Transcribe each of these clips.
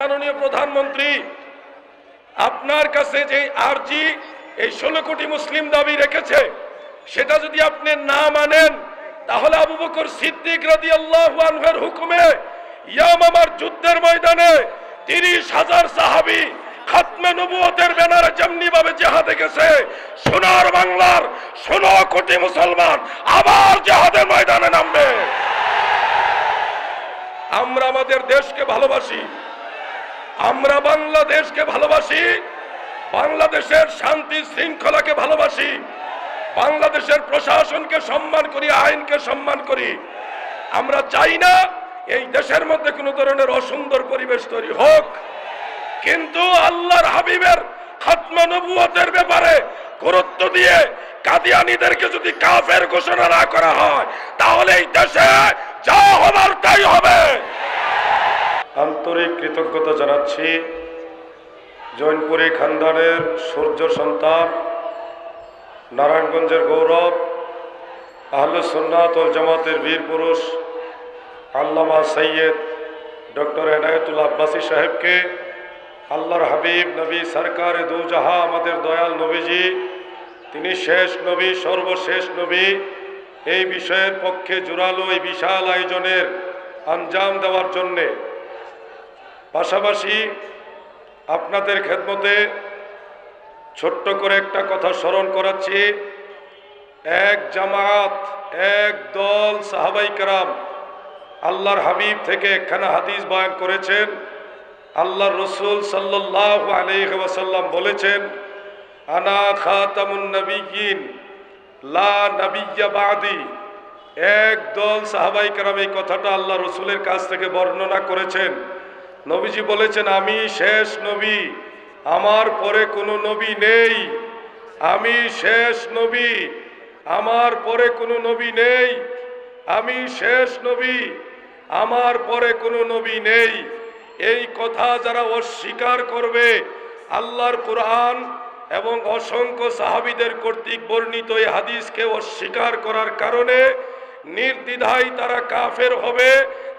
মাননীয় প্রধানমন্ত্রী, আপনার কাছে যে আরজি এই ষোলো কোটি মুসলিম দাবি রেখেছে, সেটা যদি আপনি না মানেন, তাহলে আবু বকর সিদ্দিক রাদি আল্লাহ আনহের হুকুমে ইয়ামামার যুদ্ধের ময়দানে তিরিশ হাজার সাহাবি খাতমে নবুয়তের ব্যানারে যেমনি ভাবে জেহাদে গেছে, সোনার বাংলার ষোলো কোটি মুসলমান আবার জেহাদের ময়দানে নামবে। আমরা আমাদের দেশকে ভালোবাসি। আমরা বাংলাদেশকে ভালোবাসি, বাংলাদেশের শান্তি শৃঙ্খলাকে ভালোবাসি, বাংলাদেশের প্রশাসনকে সম্মান করি, আইনকে সম্মান করি। আমরা চাই না এই দেশের মধ্যে কোনো ধরনের অসুন্দর পরিবেশ তৈরি হোক, কিন্তু আল্লাহর হাবিবের খাতমা নবুয়তের ব্যাপারে গুরুত্ব দিয়ে কাদিয়ানিদেরকে যদি কাফের ঘোষণা না করা হয়, তাহলে এই দেশে যা হবার তাই হবে। আন্তরিক কৃতজ্ঞতা জানাচ্ছি। জৈনপুরী খানদানের সূর্য সন্তান, নারায়ণগঞ্জের গৌরব আহলে সুন্নাত ওল জামাতের বীর পুরুষ, আল্লামা সৈয়দ ডক্টর এনায়তুল আব্বাসী সাহেবকে, আল্লাহর হাবিব নবী সরকার দুজাহা আমাদের দয়াল নবীজি, তিনি শেষ নবী, সর্বশেষ নবী, এই বিষয়ের পক্ষে জোরালো এই বিশাল আয়োজনের আঞ্জাম দেওয়ার জন্যে পাশাপাশি আপনাদের খেদমতে ছোট্ট করে একটা কথা স্মরণ করাচ্ছি। এক জামাত, এক দল সাহাবাই কারাম আল্লাহর হাবিব থেকে একখানা হাদিস বয়ান করেছেন। আল্লাহর রসুল সাল্লাহ আলাইহি ওয়াসাল্লাম বলেছেন, আনা খাতামুন নবিয়িন লা এক দল সাহাবাই কারাম এই কথাটা আল্লাহ রসুলের কাছ থেকে বর্ণনা করেছেন। নবীজি বলেছেন, আমি শেষ নবী, আমার পরে কোনো নবী নেই। আমি শেষ নবী, আমার পরে কোনো নবী নেই। আমি শেষ নবী, আমার পরে কোনো নবী নেই। এই কথা যারা অস্বীকার করবে, আল্লাহর কোরআন এবং অসংখ্য সাহাবিদের কর্তৃক বর্ণিত এই হাদিসকে অস্বীকার করার কারণে নির্দ্বিধায় তারা কাফের হবে।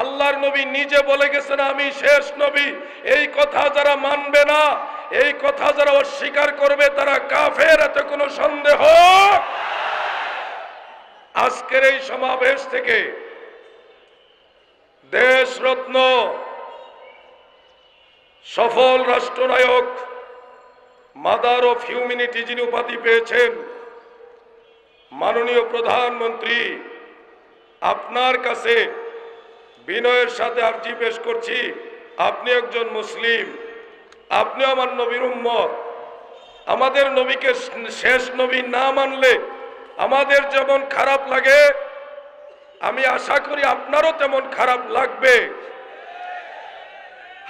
আল্লাহর নবী নিজে বলে গেছেন, আমি শেষ নবী। এই কথা যারা মানবে না, এই কথা যারা অস্বীকার করবে, তারা কাফের, এত কোনো সন্দেহ? আজকের এই সমাবেশ থেকে দেশরত্ন সফল রাষ্ট্রনায়ক মাদার অফ হিউম্যানিটি যিনি উপাধি পেয়েছেন, মাননীয় প্রধানমন্ত্রী, আপনার কাছে বিনয়ের সাথে আর্জি পেশ করছি। আপনি একজন মুসলিম। আপনি আমার নবীর উম্মত। আমাদের নবীকে শেষ নবী না মানলে আমাদের যেমন খারাপ লাগে, আমি আশা করি আপনারও তেমন খারাপ লাগবে।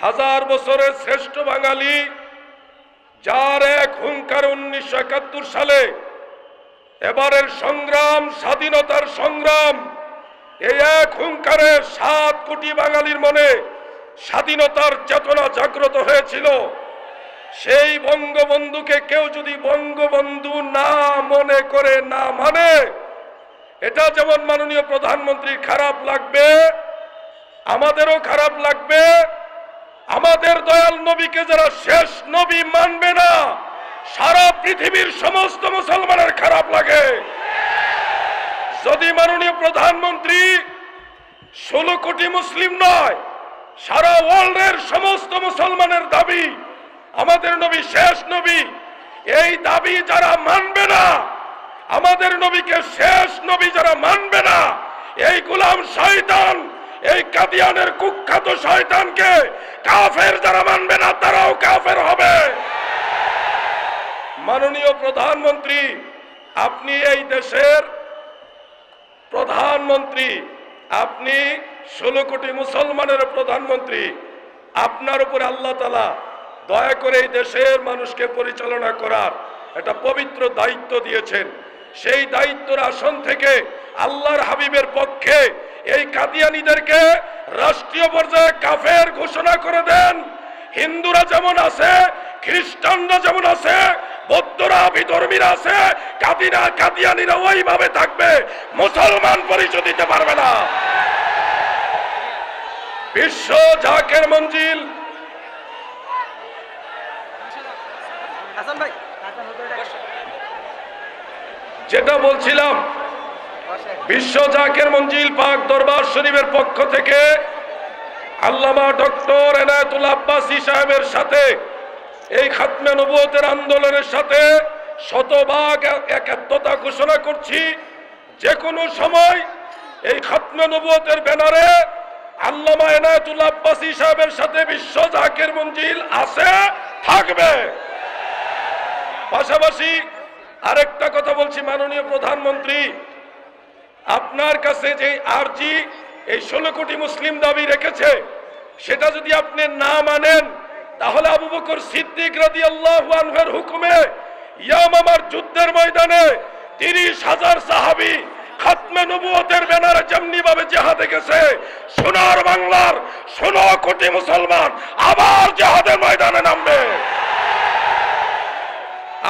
হাজার বছরের শ্রেষ্ঠ বাঙালি, যার এক হুঙ্কার উনিশশো একাত্তর সালে এবারের সংগ্রাম, স্বাধীনতার সংগ্রাম এই এক হুঙ্কারে সাত কোটি বাঙালির মনে স্বাধীনতার চেতনা জাগ্রত হয়েছিল। সেই বঙ্গবন্ধুকে কেউ যদি বঙ্গবন্ধু না মনে করে, না মানে এটা যেমন মাননীয় প্রধানমন্ত্রীর খারাপ লাগবে, আমাদেরও খারাপ লাগবে, আমাদের দয়াল নবীকে যারা শেষ নবী মানবে না, সারা পৃথিবীর সমস্ত মুসলমানের খারাপ লাগে। যদি মাননীয় প্রধানমন্ত্রী ষোলো কোটি মুসলিম নয়, সারা ওয়ার্ল্ডের সমস্ত মুসলমানের দাবি, আমাদের নবী শেষ নবী, এই দাবি যারা মানবে না, আমাদের নবীকে শেষ নবী যারা মানবে না, এই গুলাম শয়তান, এই কাদিয়ানের কুখ্যাত শয়তানকে কাফের যারা মানবে না, তারাও কাফের হবে। মাননীয় প্রধানমন্ত্রী, আপনি এই দেশের প্রধানমন্ত্রী আপনি ষোলো কোটি মুসলমানের প্রধানমন্ত্রী, আপনার উপরে আল্লাহ তালা দয়া করে এই দেশের মানুষকে পরিচালনা করার একটা পবিত্র দায়িত্ব দিয়েছেন। সেই দায়িত্বর আসন থেকে আল্লাহর হাবিবের পক্ষে এই কাদিয়ানিদেরকে রাষ্ট্রীয় পর্যায়ে কাফের ঘোষণা করে দেন। হিন্দুরা যেমন আছে, খ্রিস্টানরা যেমন আছে, বৌদ্ধরা, বিধর্মীরা আছে কাদিনা কাদিয়ানিরা ওইভাবে থাকবে মুসলমান পরিচয় দিতে পারবে না। বিশ্ব জাকের মঞ্জিল। যেটা বলছিলাম বিশ্ব জাকের মঞ্জিল পাক দরবার শরীফের পক্ষ থেকে আল্লামা ডক্টর এনায়তুল আব্বাসী সাহেবের সাথে এই খাতমে নবুয়তের আন্দোলনের সাথে শতভাগ একাত্মতা ঘোষণা করছি যে কোনো সময় এই খাতমে নবুয়তের ব্যানারে আল্লামা এনায়তুল আব্বাসী সাহেবের সাথে বিশ্ব জাকের মঞ্জিল আছে, থাকবে। পাশাপাশি আরেকটা কথা বলছি মাননীয় প্রধানমন্ত্রী, আপনার কাছে যে আরজি এই ষোলো কোটি মুসলিম দাবি রেখেছে, সেটা যদি আপনি না মানেন, তাহলে আবু বকর সিদ্দিক রাদি আল্লাহের হুকুমে ইয়ামামার যুদ্ধের ময়দানে তিরিশ হাজার সাহাবি খাতমে নবুয়তের ব্যানারে যেমনি ভাবে জেহাদে গেছে, সোনার বাংলার ষোলো কোটি মুসলমান আবার জেহাদের ময়দানে নামবে।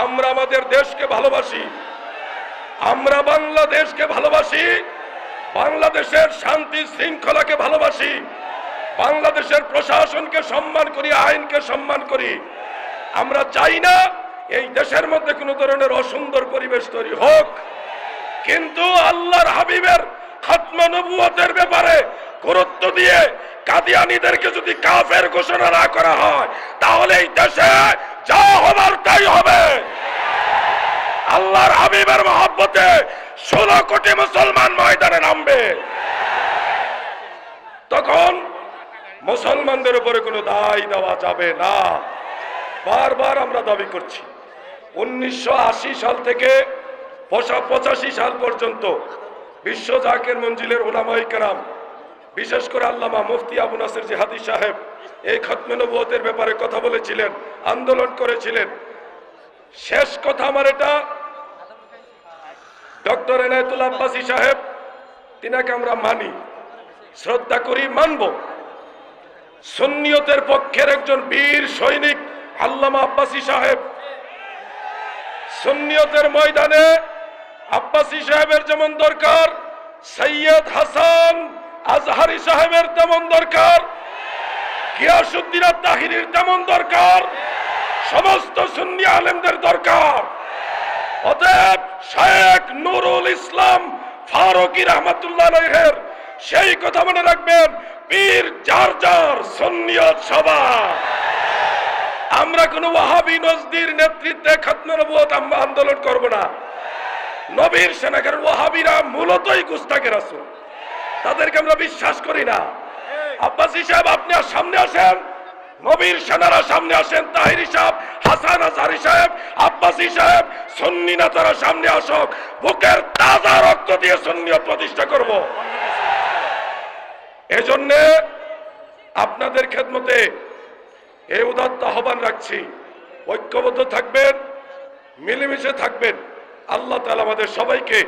আমরা আমাদের দেশকে ভালোবাসি, আমরা বাংলাদেশকে ভালোবাসি, বাংলাদেশের শান্তি শৃঙ্খলাকে ভালোবাসি, বাংলাদেশের প্রশাসনকে সম্মান করি, আইনকে সম্মান করি। আমরা চাই না এই দেশের মধ্যে কোনো ধরনের অসুন্দর পরিবেশ তৈরি হোক। কিন্তু আল্লাহর হাবিবের খাতমা নবুয়তের ব্যাপারে গুরুত্ব দিয়ে কাদিয়ানিদেরকে যদি কাফের ঘোষণা না করা হয়, তাহলে এই দেশে যা হবার তাই হবে। আল্লাহর হাবিবের মহব্বতে ষোলো কোটি মুসলমান ময়দানে নামবে। তখন মুসলমানদের উপরে কোনো দায় দেওয়া যাবে না। বারবার আমরা দাবি করছি। উনিশশো আশি সাল থেকে পঁচাশি সাল পর্যন্ত বিশ্ব জাকের মঞ্জিলের ওলামাই কারাম, বিশেষ করে আল্লামা মুফতি আবু নাসির জিহাদি সাহেব এই খতমে ব্যাপারে কথা বলেছিলেন, আন্দোলন করেছিলেন। শেষ কথা আমার এটা, ডক্টর এনায়তুল আব্বাসী সাহেব, তিনাকে আমরা মানি, শ্রদ্ধা করি, মানব। সুন্নিয়তের পক্ষের একজন বীর সৈনিক আল্লামা আব্বাসী সাহেব সুন্নিয়তের ময়দানে আব্বাসী সাহেবের যেমন দরকার, সৈয়দ হাসান আজহারি সাহেবের তেমন দরকার গিয়াসুদ্দিন তাহিরির তেমন দরকার, সমস্ত সুন্নি আলেমদের দরকার। অতএব শেখ নুরুল ইসলাম ফারুকি রহমতুল্লাহ আলাইহের সেই কথা মনে রাখবেন, পীর যার যার সুন্নিয়ত সভা আমরা কোন ওয়াহাবি, নজদির নেতৃত্বে খতম নবুয়ত আমরা আন্দোলন করব না। নবীর সেনাকের ওয়াহাবিরা মূলতই গুস্তাকের আসুন তাদেরকে আমরা বিশ্বাস করি না। আব্বাসী সাহেব, আপনি সামনে আসেন। নবীর সেনারা সামনে আসেন। তাহিরি সাহেব, হাসান আজহারি সাহেব, আব্বাসী সাহেব, সন্নি নেতারা সামনে আসক। বুকের তাজা রক্ত দিয়ে সন্নিয়ত প্রতিষ্ঠা করব। এজন্যে আপনাদের খেদমতে এই উদাত্ত আহ্বান রাখছি। ঐক্যবদ্ধ থাকবেন মিলেমিশে থাকবেন। আল্লাহ তালা আমাদের সবাইকে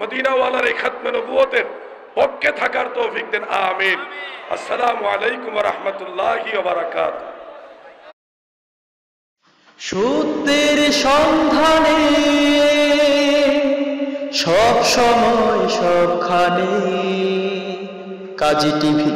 মদিনাওয়ালার এই খাতমে নবুয়তের পক্ষে থাকার তৌফিক দেন। আমিন। আসসালামু আলাইকুম রহমতুল্লাহি বারাকাত সত্যের সন্ধানে সব সময় সবখানে কাজী টিভি